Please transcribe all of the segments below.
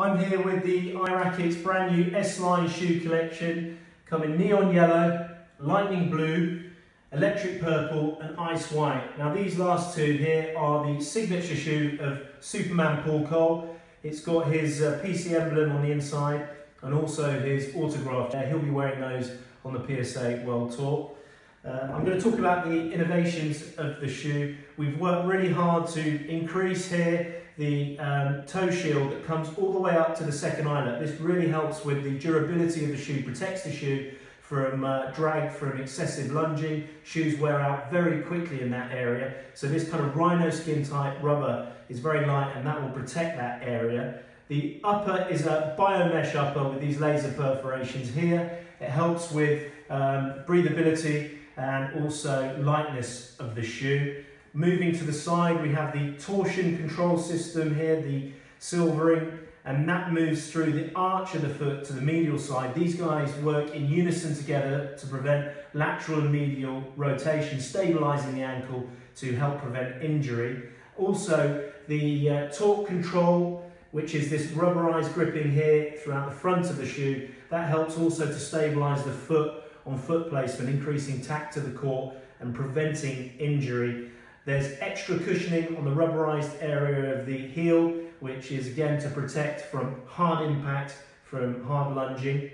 I'm here with the Eye Rackets brand new S-Line shoe collection, coming neon yellow, lightning blue, electric purple and ice white. Now these last two here are the signature shoe of Superman Paul Coll. It's got his uh, PC emblem on the inside and also his autograph. Uh, he'll be wearing those on the PSA World Tour. Uh, I'm going to talk about the innovations of the shoe. We've worked really hard to increase here the um, toe shield that comes all the way up to the second eyelet. This really helps with the durability of the shoe, protects the shoe from uh, drag from excessive lunging. Shoes wear out very quickly in that area. So this kind of rhino skin type rubber is very light and that will protect that area. The upper is a biomesh upper with these laser perforations here. It helps with um, breathability and also lightness of the shoe. Moving to the side, we have the torsion control system here, the silvering, and that moves through the arch of the foot to the medial side. These guys work in unison together to prevent lateral and medial rotation, stabilizing the ankle to help prevent injury. Also, the uh, torque control, which is this rubberized gripping here throughout the front of the shoe, that helps also to stabilize the foot on foot placement, increasing tack to the court and preventing injury. There's extra cushioning on the rubberized area of the heel, which is again to protect from hard impact, from hard lunging.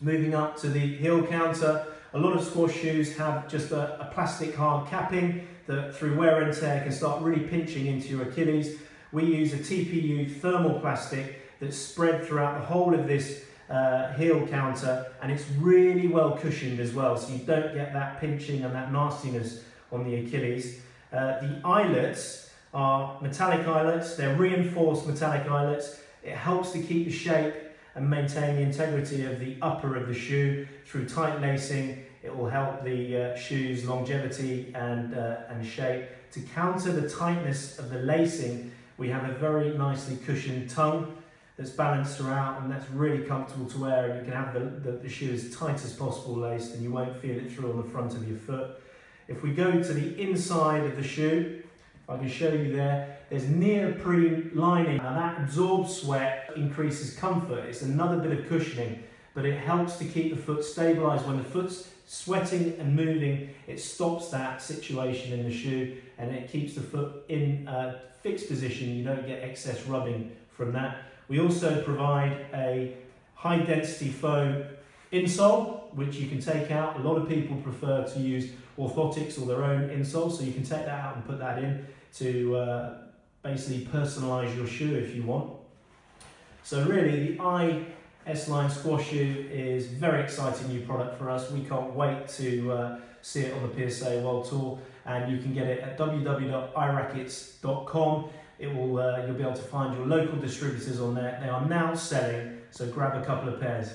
Moving up to the heel counter, a lot of squash shoes have just a, a plastic hard capping that through wear and tear can start really pinching into your Achilles. We use a TPU thermal plastic that's spread throughout the whole of this uh, heel counter and it's really well cushioned as well so you don't get that pinching and that nastiness on the Achilles. Uh, the eyelets are metallic eyelets, they're reinforced metallic eyelets. It helps to keep the shape and maintain the integrity of the upper of the shoe through tight lacing. It will help the uh, shoe's longevity and, uh, and shape. To counter the tightness of the lacing, we have a very nicely cushioned tongue that's balanced throughout and that's really comfortable to wear and you can have the, the, the shoe as tight as possible laced and you won't feel it through on the front of your foot. If we go to the inside of the shoe, I can show you there, there's neoprene lining and that absorbs sweat, increases comfort. It's another bit of cushioning, but it helps to keep the foot stabilized. When the foot's sweating and moving, it stops that situation in the shoe and it keeps the foot in a fixed position. You don't get excess rubbing from that. We also provide a high density foam insole, which you can take out. A lot of people prefer to use orthotics or their own insole, so you can take that out and put that in to uh, basically personalize your shoe if you want. So really, the Eye S-Line Squash Shoe is very exciting new product for us. We can't wait to uh, see it on the PSA World Tour, and you can get it at www.eyerackets.com. It will, uh, you'll be able to find your local distributors on there. They are now selling, so grab a couple of pairs.